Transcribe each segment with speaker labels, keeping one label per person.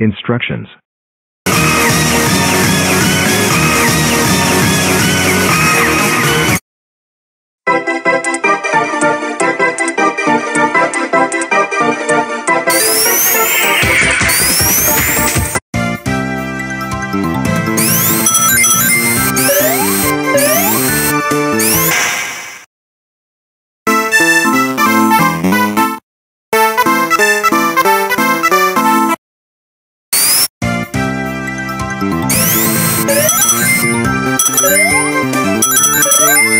Speaker 1: Instructions
Speaker 2: Thank you.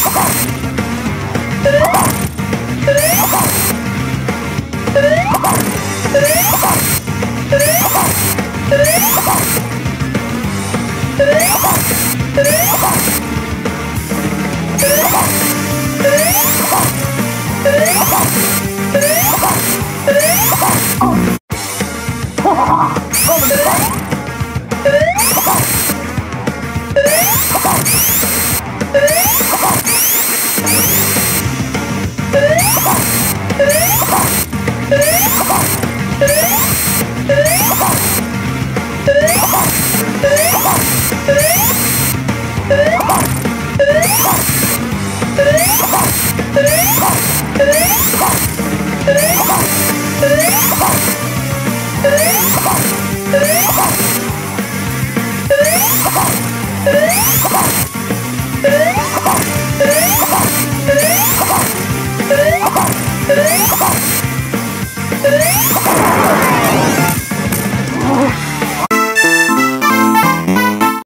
Speaker 2: Oh, Come on!